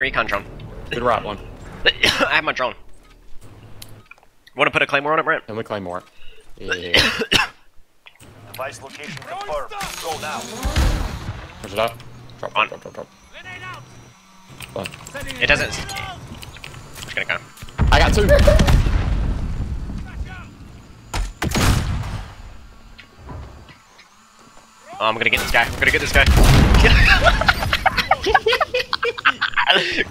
recon drone. Good route one. I have my drone. Want to put a claymore on it, Brent? And we claim more. Yeah. Device location confirmed. Go now. Push it up. Drop, On. drop, drop, drop, drop. Fun. It doesn't. I'm just gonna go. I got two. Oh, I'm gonna get this guy. I'm gonna get this guy. click